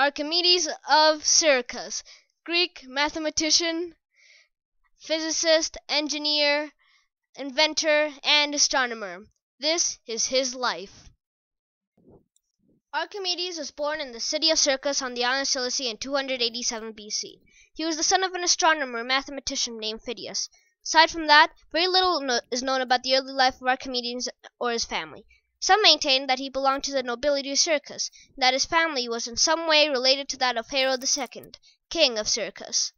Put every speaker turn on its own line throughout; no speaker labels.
Archimedes of Syracuse, Greek mathematician, physicist, engineer, inventor, and astronomer. This is his life. Archimedes was born in the city of Syracuse on the island of Cilicia in 287 B.C. He was the son of an astronomer and mathematician named Phidias. Aside from that, very little is known about the early life of Archimedes or his family. Some maintain that he belonged to the nobility of Syracuse, and that his family was in some way related to that of Hiero II, king of Syracuse,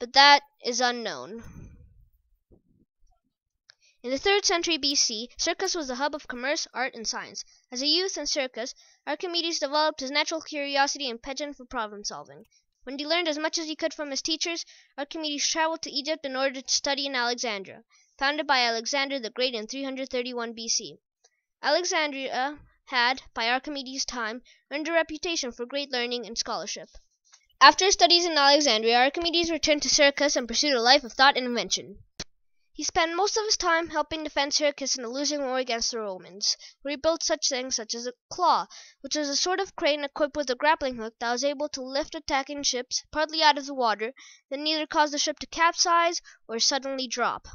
but that is unknown. In the third century B.C., Syracuse was a hub of commerce, art, and science. As a youth in Syracuse, Archimedes developed his natural curiosity and penchant for problem solving. When he learned as much as he could from his teachers, Archimedes traveled to Egypt in order to study in Alexandria, founded by Alexander the Great in 331 B.C. Alexandria had, by Archimedes' time, earned a reputation for great learning and scholarship. After his studies in Alexandria, Archimedes returned to Syracuse and pursued a life of thought and invention. He spent most of his time helping defend Syracuse in a losing war against the Romans, where he built such things as a claw, which was a sort of crane equipped with a grappling hook that was able to lift attacking ships partly out of the water, then neither cause the ship to capsize or suddenly drop.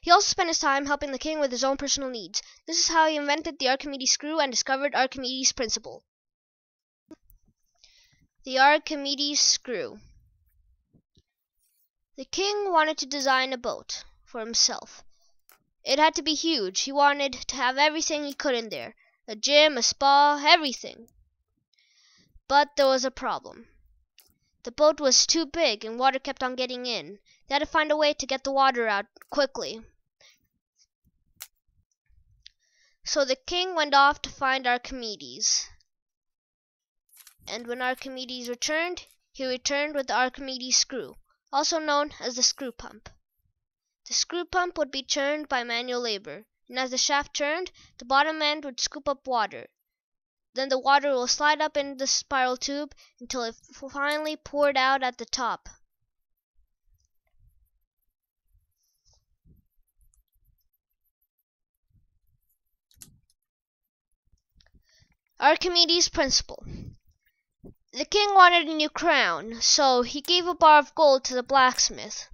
He also spent his time helping the king with his own personal needs. This is how he invented the Archimedes screw and discovered Archimedes' principle. The Archimedes screw. The king wanted to design a boat for himself. It had to be huge. He wanted to have everything he could in there a gym, a spa, everything. But there was a problem. The boat was too big and water kept on getting in. They had to find a way to get the water out quickly. So the king went off to find Archimedes. And when Archimedes returned, he returned with the Archimedes screw, also known as the screw pump. The screw pump would be turned by manual labor, and as the shaft turned, the bottom end would scoop up water. Then the water will slide up in the spiral tube until it finally poured out at the top. Archimedes' principle. The king wanted a new crown, so he gave a bar of gold to the blacksmith.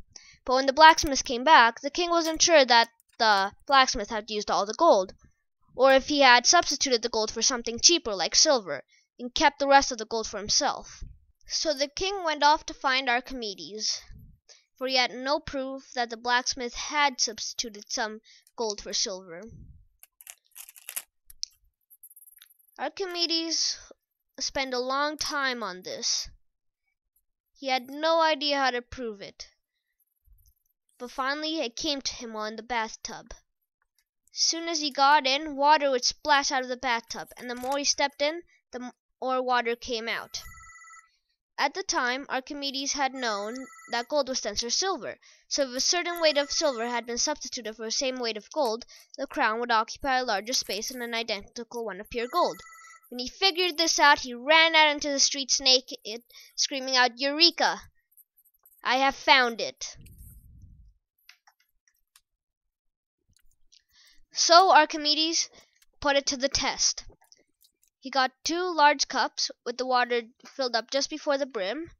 But when the blacksmith came back, the king wasn't sure that the blacksmith had used all the gold, or if he had substituted the gold for something cheaper like silver, and kept the rest of the gold for himself. So the king went off to find Archimedes, for he had no proof that the blacksmith had substituted some gold for silver. Archimedes spent a long time on this. He had no idea how to prove it. But finally it came to him while in the bathtub. Soon as he got in, water would splash out of the bathtub, and the more he stepped in, the more water came out. At the time, Archimedes had known that gold was denser silver, so if a certain weight of silver had been substituted for the same weight of gold, the crown would occupy a larger space than an identical one of pure gold. When he figured this out, he ran out into the streets naked, screaming out, Eureka! I have found it. So Archimedes put it to the test. He got two large cups with the water filled up just before the brim.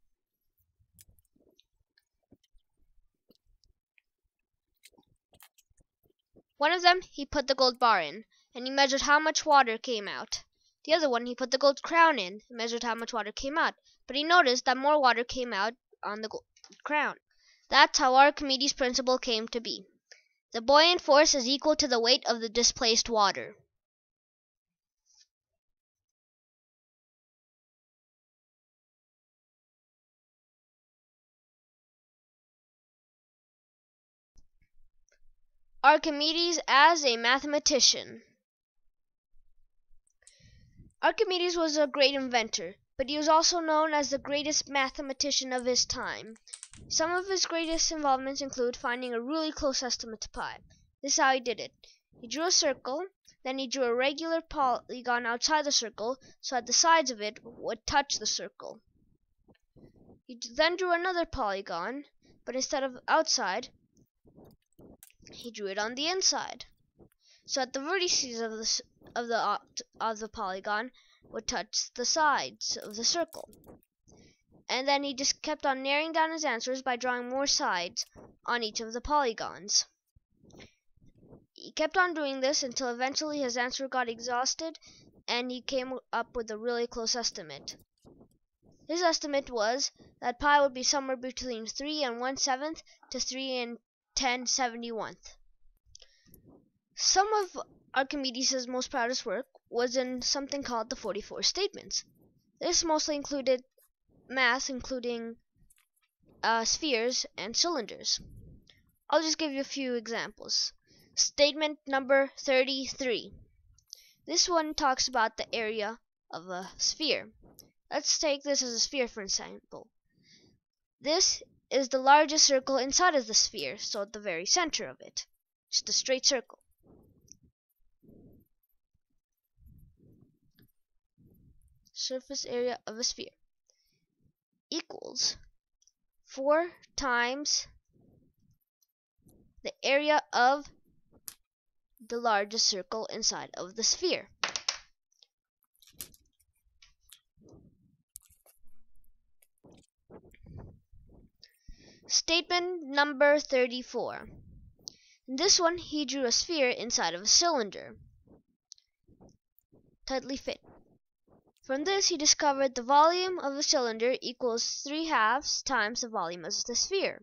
One of them he put the gold bar in, and he measured how much water came out. The other one he put the gold crown in, and measured how much water came out, but he noticed that more water came out on the gold crown. That's how Archimedes' principle came to be. The buoyant force is equal to the weight of the displaced water. Archimedes as a mathematician. Archimedes was a great inventor, but he was also known as the greatest mathematician of his time. Some of his greatest involvements include finding a really close estimate to pi. This is how he did it. He drew a circle, then he drew a regular polygon outside the circle so that the sides of it would touch the circle. He then drew another polygon, but instead of outside, he drew it on the inside, so that the vertices of the of the of the polygon would touch the sides of the circle. And then he just kept on narrowing down his answers by drawing more sides on each of the polygons. He kept on doing this until eventually his answer got exhausted and he came up with a really close estimate. His estimate was that pi would be somewhere between 3 and 1 seventh to 3 and 10 71th. Some of Archimedes' most proudest work was in something called the 44 Statements. This mostly included math, including uh, spheres and cylinders. I'll just give you a few examples. Statement number 33. This one talks about the area of a sphere. Let's take this as a sphere for example. This is the largest circle inside of the sphere, so at the very center of it. Just a straight circle. Surface area of a sphere equals 4 times the area of the largest circle inside of the sphere. Statement number 34. In this one, he drew a sphere inside of a cylinder, tightly fit. From this, he discovered the volume of the cylinder equals 3 halves times the volume of the sphere.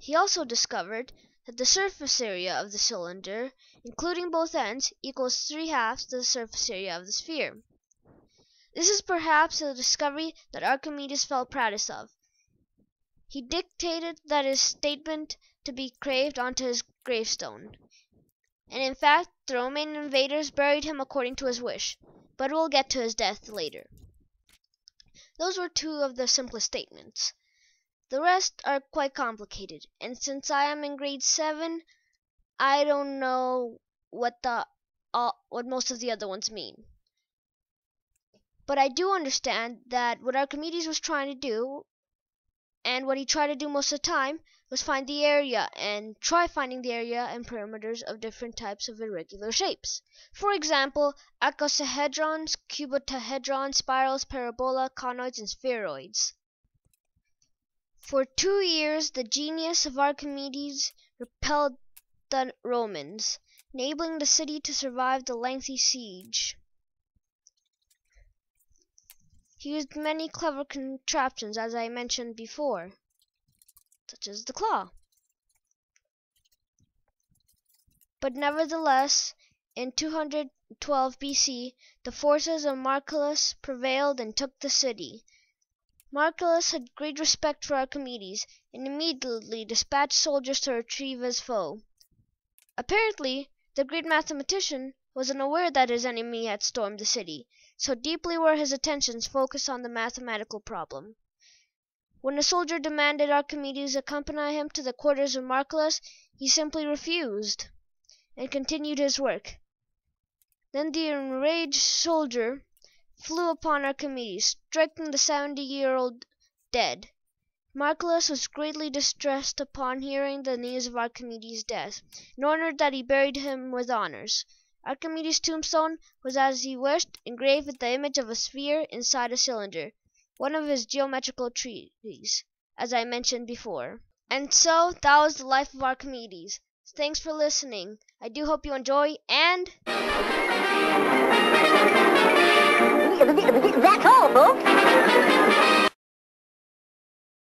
He also discovered that the surface area of the cylinder, including both ends, equals 3 halves the surface area of the sphere. This is perhaps the discovery that Archimedes felt proudest of. He dictated that his statement to be graved onto his gravestone, and in fact the Roman invaders buried him according to his wish, but we'll get to his death later. Those were two of the simplest statements. The rest are quite complicated, and since I am in grade 7, I don't know what the uh, what most of the other ones mean. But I do understand that what Archimedes was trying to do, and what he tried to do most of the time, was find the area and try finding the area and perimeters of different types of irregular shapes. For example, icosahedrons, cuboctahedrons, spirals, parabola, conoids, and spheroids. For two years the genius of Archimedes repelled the Romans, enabling the city to survive the lengthy siege. He used many clever contraptions, as I mentioned before, such as the claw. But nevertheless, in 212 B.C., the forces of Marcellus prevailed and took the city. Marcellus had great respect for Archimedes, and immediately dispatched soldiers to retrieve his foe. Apparently the great mathematician was unaware that his enemy had stormed the city, so deeply were his attentions focused on the mathematical problem. When a soldier demanded Archimedes accompany him to the quarters of Marcellus, he simply refused, and continued his work. Then the enraged soldier flew upon Archimedes, striking the seventy year old dead. Marcellus was greatly distressed upon hearing the news of Archimedes' death, and ordered that he buried him with honors. Archimedes' tombstone was as he wished, engraved with the image of a sphere inside a cylinder, one of his geometrical treatises, as I mentioned before. And so that was the life of Archimedes. Thanks for listening. I do hope you enjoy and
That's all, folks.